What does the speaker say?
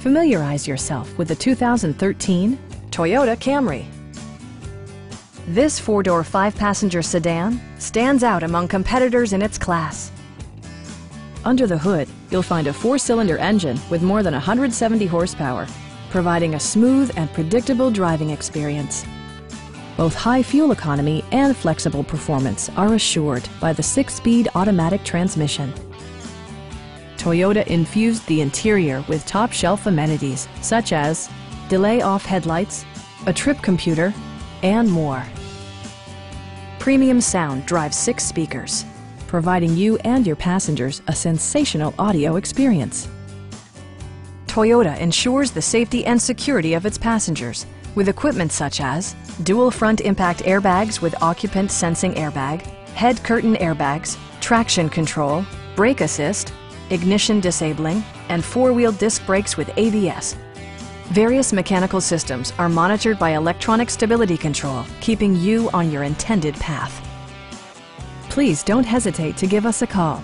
Familiarize yourself with the 2013 Toyota Camry. This four-door, five-passenger sedan stands out among competitors in its class. Under the hood, you'll find a four-cylinder engine with more than 170 horsepower, providing a smooth and predictable driving experience. Both high fuel economy and flexible performance are assured by the six-speed automatic transmission. Toyota infused the interior with top-shelf amenities such as delay-off headlights, a trip computer, and more. Premium sound drives six speakers, providing you and your passengers a sensational audio experience. Toyota ensures the safety and security of its passengers with equipment such as dual front impact airbags with occupant sensing airbag, head curtain airbags, traction control, brake assist, ignition disabling, and four-wheel disc brakes with ABS. Various mechanical systems are monitored by electronic stability control, keeping you on your intended path. Please don't hesitate to give us a call